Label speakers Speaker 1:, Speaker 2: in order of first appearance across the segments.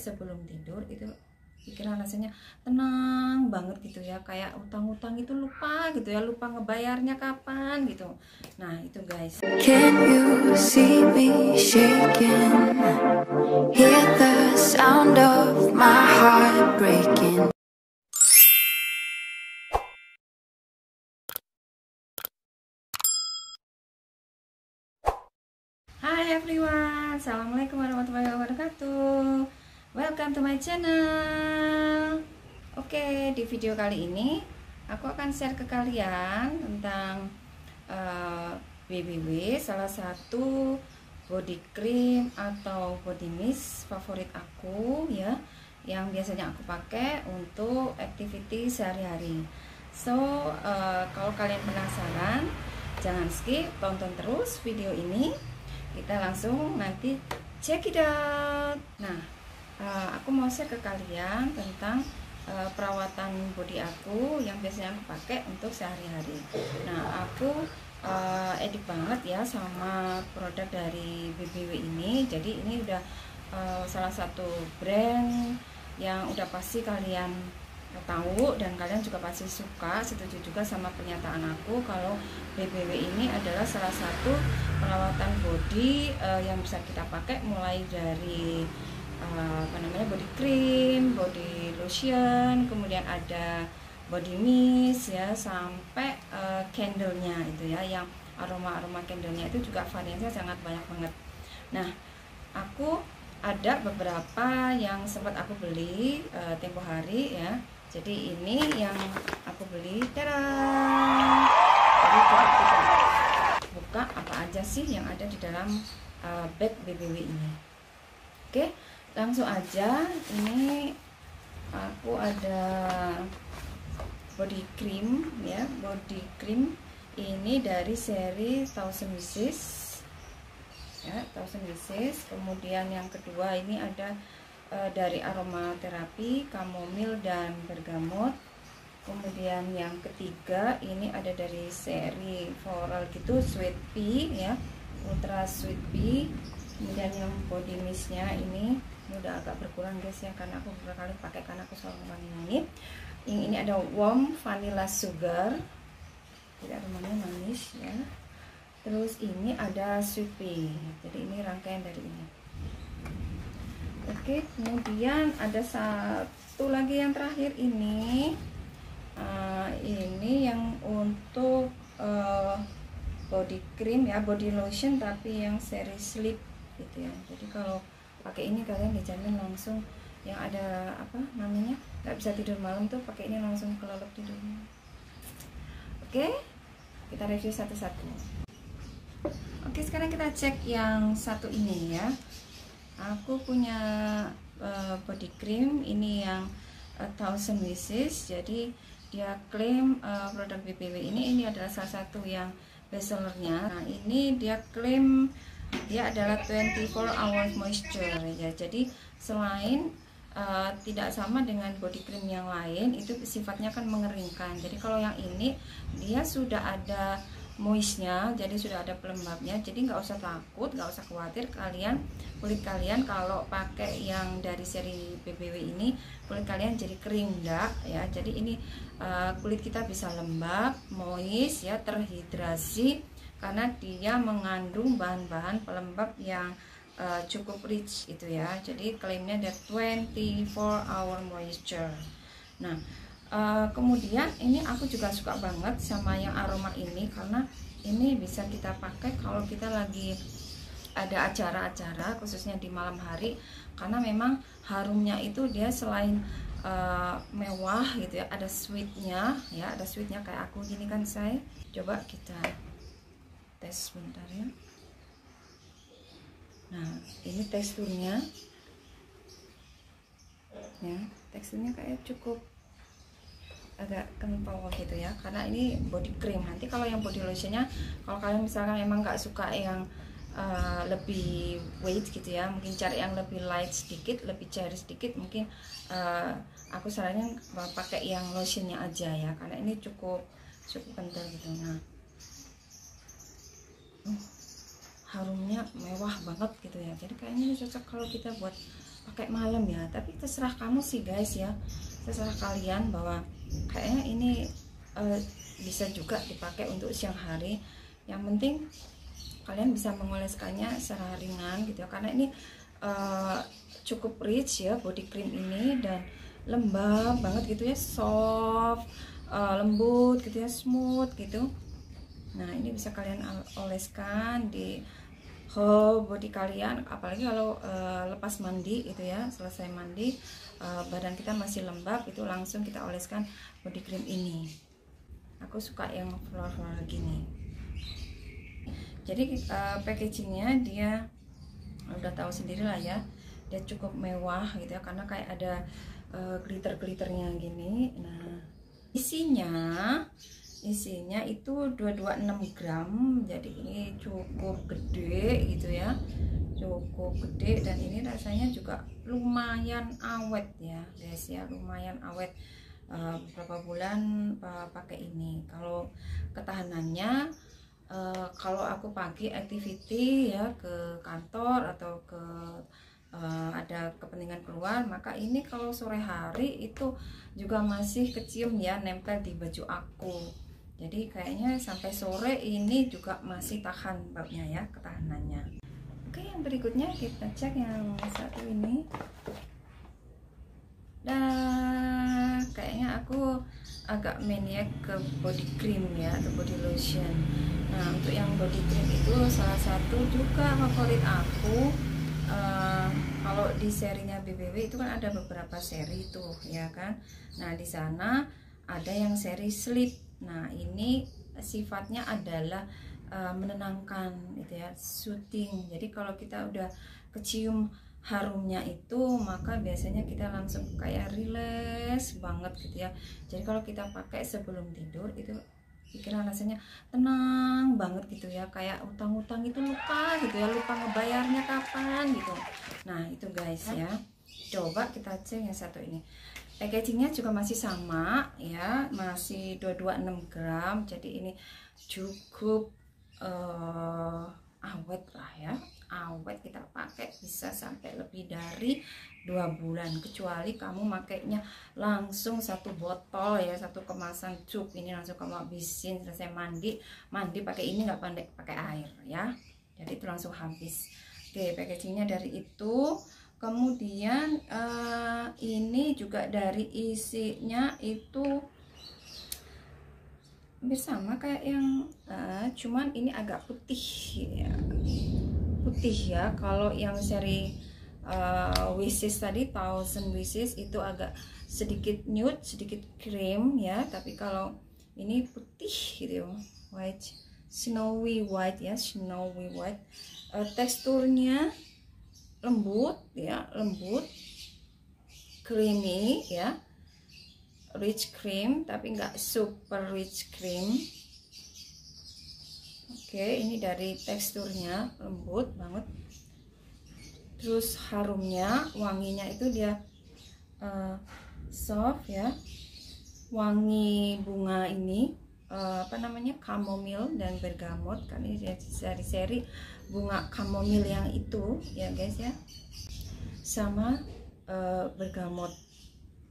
Speaker 1: sebelum tidur itu pikiran rasanya tenang banget gitu ya kayak utang-utang itu lupa gitu ya lupa ngebayarnya kapan gitu nah itu guys
Speaker 2: Can you see me shaking? Hear the sound of my heart breaking.
Speaker 1: Hai everyone Assalamualaikum Welcome to my channel. Oke di video kali ini Aku akan share ke kalian Tentang uh, BBW Salah satu body cream Atau body mist favorit aku ya Yang biasanya aku pakai Untuk activity sehari-hari. So uh, kalau kalian penasaran Jangan skip, tonton terus video ini. Kita langsung nanti check it out. Nah uh, aku mau share ke kalian tentang uh, perawatan body aku yang biasanya aku pakai untuk sehari-hari. Nah aku uh, edik banget ya sama produk dari BBW ini. Jadi ini udah uh, salah satu brand yang udah pasti kalian tahu dan kalian juga pasti suka setuju juga sama pernyataan aku kalau BBW ini adalah salah satu perawatan body uh, yang bisa kita pakai mulai dari uh, apa namanya body cream, body lotion, kemudian ada body mist ya sampai uh, candlenya itu ya yang aroma-aroma candlenya itu juga variannya sangat banyak banget. Nah, aku ada beberapa yang sempat aku beli uh, tempo hari ya jadi ini yang aku beli Tada! jadi buka apa aja sih yang ada di dalam uh, bag BBW ini oke langsung aja ini aku ada body cream ya body cream ini dari seri Thousand Wishes ya Thousand Wishes kemudian yang kedua ini ada uh, dari aromaterapi, kamomil dan bergamot. Kemudian yang ketiga ini ada dari seri floral gitu sweet pea ya, ultra sweet pea. Kemudian yang body mistnya ini ini udah agak berkurang guys ya karena aku beberapa kali pakai karena aku selalu wangi ini. Yang ini ada warm vanilla sugar. Tidak aromanya manis ya. Terus ini ada pea. Jadi ini rangkaian dari ini. Oke, kemudian ada satu lagi yang terakhir ini. Uh, ini yang untuk uh, body cream ya, body lotion tapi yang seri sleep gitu ya. Jadi kalau pakai ini kalian dijamin langsung yang ada apa namanya nggak bisa tidur malam tuh pakai ini langsung kelelep tidurnya. Oke, kita review satu-satu. Oke, sekarang kita cek yang satu ini ya aku punya uh, body cream ini yang uh, Thousand Wishes jadi dia klaim uh, produk BPW ini ini adalah salah satu yang bestsellernya nah ini dia klaim dia adalah 24 hours moisture ya. Jadi selain uh, tidak sama dengan body cream yang lain itu sifatnya kan mengeringkan. Jadi kalau yang ini dia sudah ada moistnya jadi sudah ada pelembabnya. Jadi nggak usah takut nggak usah khawatir. Kalian kulit kalian kalau pakai yang dari seri BBW ini kulit kalian jadi kering enggak ya. Jadi ini uh, kulit kita bisa lembab moist ya terhidrasi karena dia mengandung bahan-bahan pelembab yang uh, cukup rich itu ya. Jadi klaimnya ada 24 hour moisture. Nah Uh, kemudian ini aku juga suka banget sama yang aroma ini karena ini bisa kita pakai kalau kita lagi ada acara-acara khususnya di malam hari karena memang harumnya itu dia selain uh, mewah gitu ya ada sweetnya ya ada sweetnya kayak aku. Gini kan saya coba kita tes sebentar ya. Nah ini teksturnya. Ya teksturnya kayak cukup agak kental gitu ya karena ini body cream. Nanti kalau yang body lotionnya kalau kalian misalkan emang nggak suka yang uh, lebih weight gitu ya mungkin cari yang lebih light sedikit lebih cair sedikit mungkin uh, aku sarannya pakai yang lotionnya aja ya karena ini cukup cukup kental gitu. Nah uh, harumnya mewah banget gitu ya. Jadi kayaknya ini cocok kalau kita buat pakai malam ya. Tapi terserah kamu sih guys ya. Terserah kalian bahwa kayaknya ini uh, bisa juga dipakai untuk siang hari. Yang penting kalian bisa mengoleskannya secara ringan gitu ya. Karena ini uh, cukup rich ya body cream ini dan lembab banget gitu ya. Soft uh, lembut gitu ya. Smooth gitu nah ini bisa kalian oleskan di whole body kalian. Apalagi kalau uh, lepas mandi itu ya selesai mandi uh, badan kita masih lembab itu langsung kita oleskan body cream ini. Aku suka yang floral gini. Jadi uh, packagingnya dia udah tahu sendiri lah ya dia cukup mewah gitu ya karena kayak ada uh, glitter glitternya gini. Nah isinya isinya itu 226 gram jadi ini cukup gede gitu ya. Cukup gede dan ini rasanya juga lumayan awet ya guys ya lumayan awet. Uh, beberapa bulan uh, pakai ini. Kalau ketahanannya uh, kalau aku pagi activity ya ke kantor atau ke uh, ada kepentingan keluar maka ini kalau sore hari itu juga masih kecium ya nempel di baju aku jadi kayaknya sampai sore ini juga masih tahan baunya ya ketahanannya. Oke yang berikutnya kita cek yang satu ini. Nah kayaknya aku agak maniak ke body cream ya atau body lotion. Nah untuk yang body cream itu salah satu juga favorit aku. Uh, kalau di serinya BBW itu kan ada beberapa seri tuh ya kan? Nah di sana ada yang seri sleep Nah, ini sifatnya adalah uh, menenangkan gitu ya, syuting. Jadi kalau kita udah kecium harumnya itu maka biasanya kita langsung kayak relax banget gitu ya. Jadi kalau kita pakai sebelum tidur itu pikiran rasanya tenang banget gitu ya kayak utang-utang itu lupa gitu ya lupa ngebayarnya kapan gitu nah itu guys ya coba kita cek yang satu ini. Packagingnya juga masih sama ya. Masih 226 gram. Jadi ini cukup uh, awet lah ya. Awet kita pakai bisa sampai lebih dari dua bulan. Kecuali kamu makainya langsung satu botol ya. Satu kemasan cup. Ini langsung kamu habisin selesai mandi. Mandi pakai ini nggak pandai pakai air ya. Jadi itu langsung habis. Oke packagingnya dari itu kemudian uh, ini juga dari isinya itu hampir sama kayak yang uh, cuman ini agak putih ya. Putih ya kalau yang seri uh, wishes tadi thousand wishes itu agak sedikit nude sedikit cream ya. Tapi kalau ini putih gitu white snowy white ya snowy white. Uh, teksturnya lembut ya lembut. Creamy ya. Rich cream tapi enggak super rich cream. Oke ini dari teksturnya lembut banget. Terus harumnya wanginya itu dia uh, soft ya. Wangi bunga ini uh, apa namanya chamomile dan bergamot. Ini dari seri bunga chamomile yang itu ya guys ya. Sama uh, bergamot.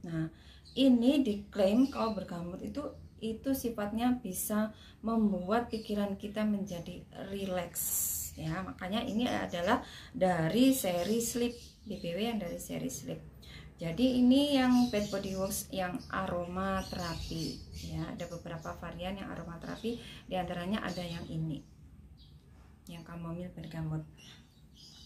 Speaker 1: Nah ini diklaim kalau bergamot itu itu sifatnya bisa membuat pikiran kita menjadi rileks ya. Makanya ini adalah dari seri sleep BBW yang dari seri sleep jadi ini yang bed body wash yang aroma terapi ya. Ada beberapa varian yang aroma terapi di antaranya ada yang ini yang chamomile bergamot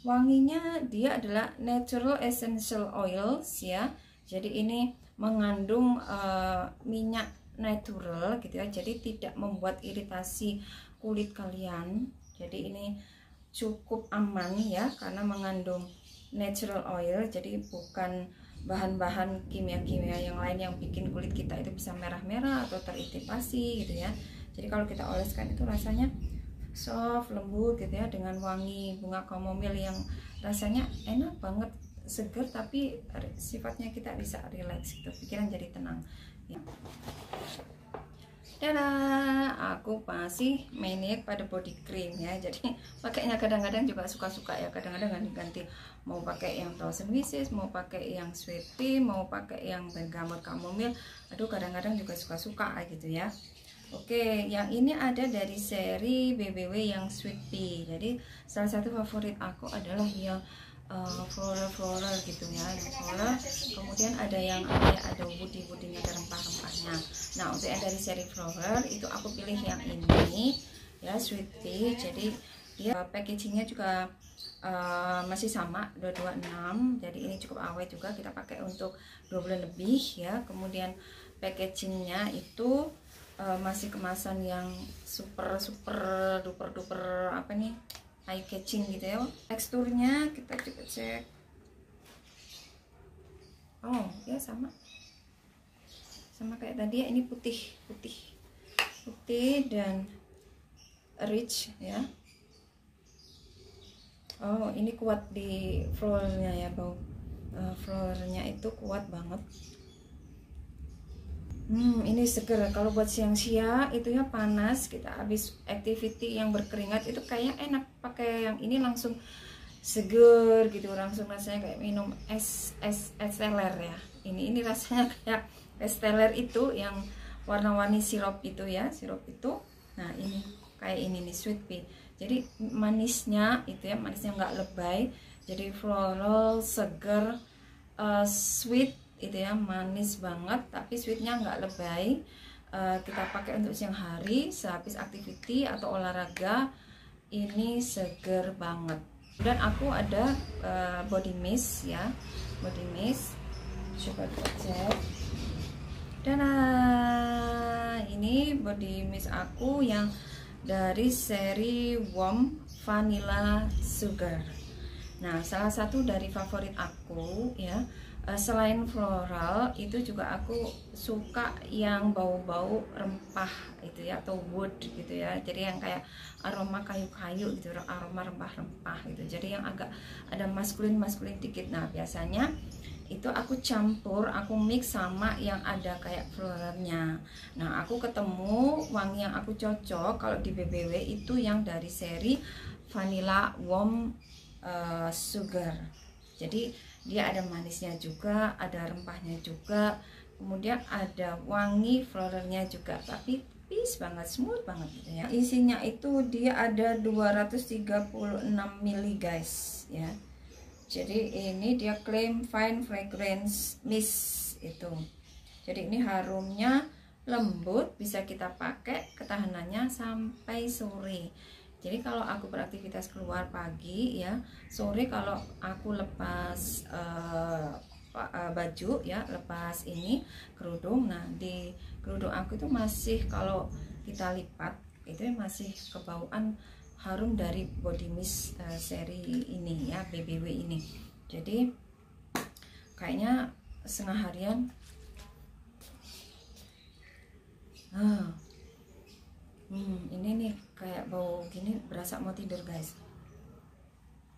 Speaker 1: wanginya dia adalah natural essential oils ya. Jadi ini mengandung uh, minyak natural gitu ya. Jadi tidak membuat iritasi kulit kalian. Jadi ini cukup aman ya karena mengandung natural oil. Jadi bukan bahan-bahan kimia-kimia yang lain yang bikin kulit kita itu bisa merah-merah atau teriritasi gitu ya jadi kalau kita oleskan itu rasanya soft lembut gitu ya dengan wangi bunga chamomile yang rasanya enak banget seger tapi sifatnya kita bisa relax gitu pikiran jadi tenang ya. Dadah, aku masih maniac pada body cream ya. Jadi pakainya kadang-kadang juga suka-suka ya. Kadang-kadang ganti-ganti mau pakai yang Thousand Wishes, mau pakai yang Sweet mau pakai yang bergamot chamomile. Aduh, kadang-kadang juga suka-suka gitu ya. Oke, yang ini ada dari seri BBW yang Sweet Pea. Jadi salah satu favorit aku adalah yang uh, floral floral gitu ya floral. Kemudian ada yang ada ada woodinya ada rempah-rempahnya nah untuk yang dari seri floral itu aku pilih yang ini ya sweet tea jadi dia packagingnya juga uh, masih sama 226 jadi ini cukup awet juga kita pakai untuk dua bulan lebih ya. Kemudian packagingnya itu uh, masih kemasan yang super super duper duper apa nih eye catching gitu ya teksturnya kita coba cek. Oh ya sama. Sama kayak tadi ya ini putih putih. Putih dan rich ya. Oh ini kuat di floornya ya bau. Uh, floornya itu kuat banget Hmm, ini seger. Kalau buat siang-siang itu ya panas, kita habis activity yang berkeringat itu kayaknya enak pakai yang ini langsung seger gitu, langsung rasanya kayak minum es es es teler ya. Ini ini rasanya kayak es teler itu yang warna-warni sirup itu ya, sirup itu. Nah, ini kayak ini nih sweet pea. Jadi manisnya itu ya, manisnya nggak lebay. Jadi floral, seger, uh, sweet itu ya manis banget tapi sweetnya nggak lebay. Uh, kita pakai untuk siang hari sehabis aktiviti atau olahraga ini seger banget. Dan aku ada uh, body mist ya body mist coba kita cek. Dan uh, ini body mist aku yang dari seri warm vanilla sugar. Nah salah satu dari favorit aku ya uh, selain floral itu juga aku suka yang bau-bau rempah itu ya atau wood gitu ya. Jadi yang kayak aroma kayu-kayu gitu aroma rempah-rempah gitu. Jadi yang agak ada maskulin maskulin dikit. Nah biasanya itu aku campur aku mix sama yang ada kayak floralnya. Nah aku ketemu wangi yang aku cocok kalau di BBW itu yang dari seri vanilla warm uh, sugar. Jadi dia ada manisnya juga ada rempahnya juga. Kemudian ada wangi floralnya juga. Tapi tipis banget smooth banget gitu ya. Isinya itu dia ada 236 ml guys ya. Jadi ini dia claim fine fragrance mist itu. Jadi ini harumnya lembut bisa kita pakai ketahanannya sampai sore jadi kalau aku beraktivitas keluar pagi ya sore kalau aku lepas uh, baju ya lepas ini kerudung. Nah di kerudung aku itu masih kalau kita lipat itu masih kebauan harum dari body mist uh, seri ini ya BBW ini. Jadi kayaknya setengah harian. Ah hmm, ini nih kayak bau gini berasa mau tidur guys.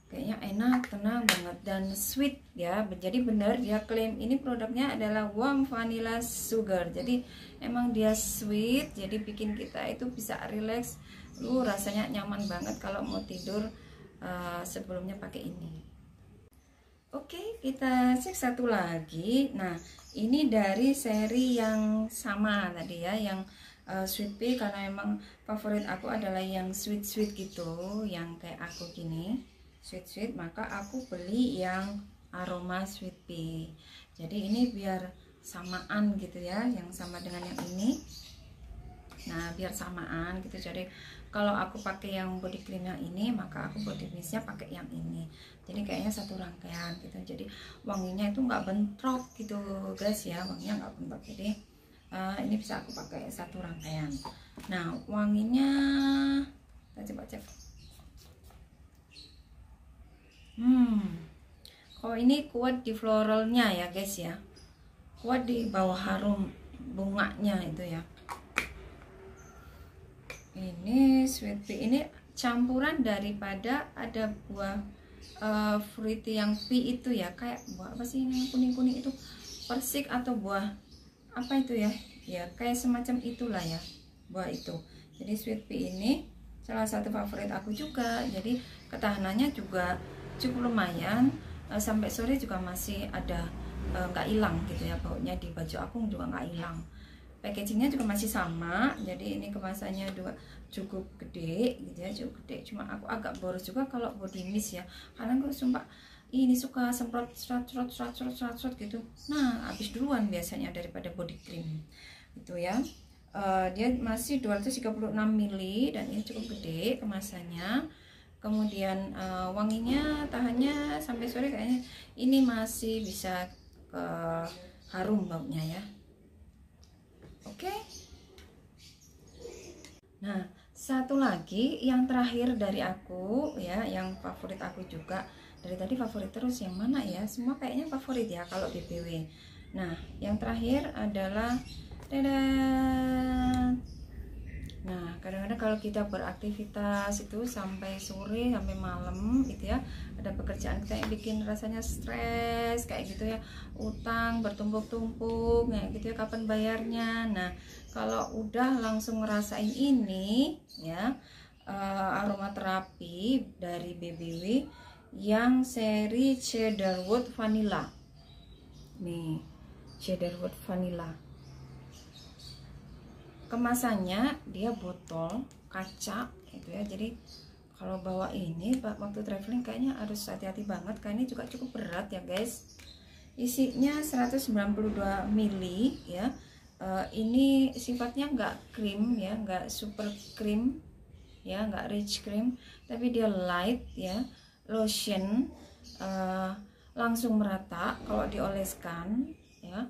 Speaker 1: Kayaknya enak tenang banget dan sweet ya. Jadi benar dia klaim ini produknya adalah warm vanilla sugar. Jadi emang dia sweet jadi bikin kita itu bisa relax. Lu rasanya nyaman banget kalau mau tidur uh, sebelumnya pakai ini. Oke, kita cek satu lagi. Nah, ini dari seri yang sama tadi ya, yang uh, sweet pea karena emang favorit aku adalah yang sweet sweet gitu yang kayak aku gini. Sweet sweet maka aku beli yang aroma sweet pea. Jadi ini biar samaan gitu ya yang sama dengan yang ini. Nah biar samaan gitu. Jadi kalau aku pakai yang body cream yang ini maka aku body mistnya pakai yang ini. Jadi kayaknya satu rangkaian gitu. Jadi wanginya itu nggak bentrok gitu guys ya. Wanginya nggak bentrok. Jadi uh, ini bisa aku pakai satu rangkaian. Nah wanginya kita coba cek. Hmm. Oh ini kuat di floralnya ya guys ya. Kuat di bawah harum bunganya itu ya. Ini sweet pea. Ini campuran daripada ada buah uh, fruity yang pea itu ya. Kayak buah apa sih ini kuning-kuning itu? Persik atau buah apa itu ya? Ya kayak semacam itulah ya buah itu. Jadi sweet pea ini salah satu favorit aku juga. Jadi ketahanannya juga cukup lumayan. Uh, sampai sore juga masih ada eh, nggak uh, hilang gitu ya baunya di baju aku juga nggak hilang. Packagingnya juga masih sama jadi ini kemasannya juga cukup gede gitu ya cukup gede. Cuma aku agak boros juga kalau body mist ya. Karena gue sumpah ini suka semprot serot serot serot serot serot serot gitu. Nah habis duluan biasanya daripada body cream gitu ya. Uh, dia masih 236 ml dan ini cukup gede kemasannya. Kemudian uh, wanginya tahannya sampai sore kayaknya ini masih bisa ke harum baunya ya. Oke. Okay? nah satu lagi yang terakhir dari aku ya yang favorit aku juga dari tadi favorit terus yang mana ya? Semua kayaknya favorit ya kalau BBW nah yang terakhir adalah dadah Nah, kadang-kadang kalau kita beraktivitas itu sampai sore, sampai malam gitu ya, ada pekerjaan kita yang bikin rasanya stres kayak gitu ya, utang bertumpuk-tumpuk kayak gitu ya, kapan bayarnya. Nah, kalau udah langsung ngerasain ini ya, uh, aromaterapi dari BBW yang seri Cedarwood Vanilla. Nih, Cedarwood Vanilla. Kemasannya dia botol kaca gitu ya. Jadi kalau bawa ini waktu traveling kayaknya harus hati-hati banget karena ini juga cukup berat ya guys. Isinya 192 mili ya. Uh, ini sifatnya nggak krim ya nggak super krim ya nggak rich cream tapi dia light ya lotion uh, langsung merata kalau dioleskan ya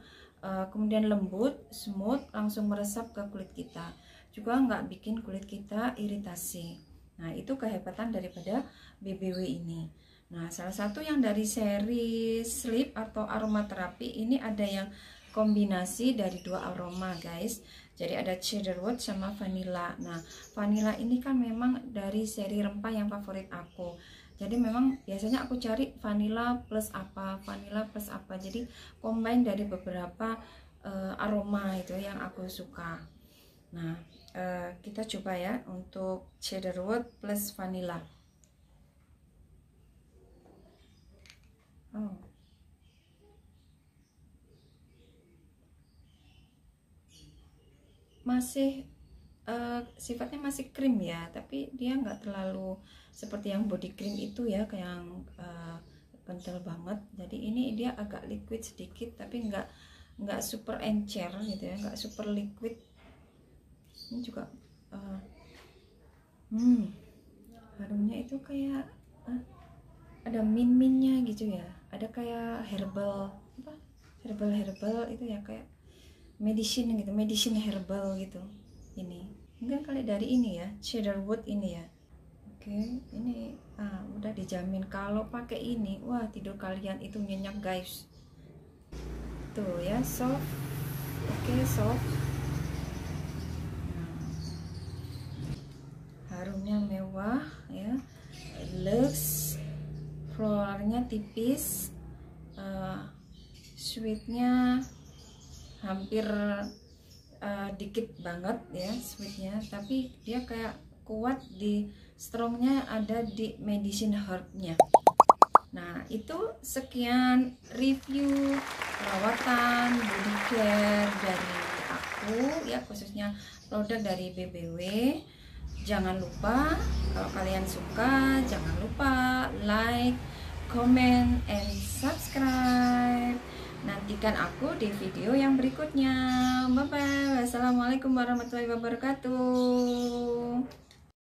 Speaker 1: Eh, kemudian lembut, smooth, langsung meresap ke kulit kita. Juga nggak bikin kulit kita iritasi. Nah, itu kehebatan daripada BBW ini. Nah, salah satu yang dari seri sleep atau aromaterapi ini ada yang kombinasi dari dua aroma, guys. Jadi ada cedarwood sama vanilla. Nah, vanilla ini kan memang dari seri rempah yang favorit aku jadi memang biasanya aku cari vanilla plus apa vanilla plus apa. Jadi combine dari beberapa uh, aroma itu yang aku suka. Nah uh, kita coba ya untuk cedarwood plus vanilla. Oh. Masih uh, sifatnya masih krim ya tapi dia nggak terlalu seperti yang body cream itu ya kayak yang uh, kental banget. Jadi ini dia agak liquid sedikit tapi nggak nggak super encer gitu ya nggak super liquid. Ini juga uh, hmm harumnya itu kayak uh, ada min minnya gitu ya. Ada kayak herbal apa herbal herbal itu ya kayak medicine gitu medicine herbal gitu ini mungkin kali dari ini ya cedarwood ini ya. Oke ini ah, udah dijamin. Kalau pakai ini wah tidur kalian itu nyenyak guys. Tuh ya soft. Oke soft. Nah, harumnya mewah ya. Lux floralnya tipis. Uh, sweetnya hampir uh, dikit banget ya sweetnya tapi dia kayak kuat di strongnya ada di medicine herbnya. Nah itu sekian review perawatan body care dari aku ya khususnya produk dari BBW jangan lupa kalau kalian suka jangan lupa like comment and subscribe Nantikan aku di video yang berikutnya. Bye bye. Wassalamualaikum warahmatullahi wabarakatuh.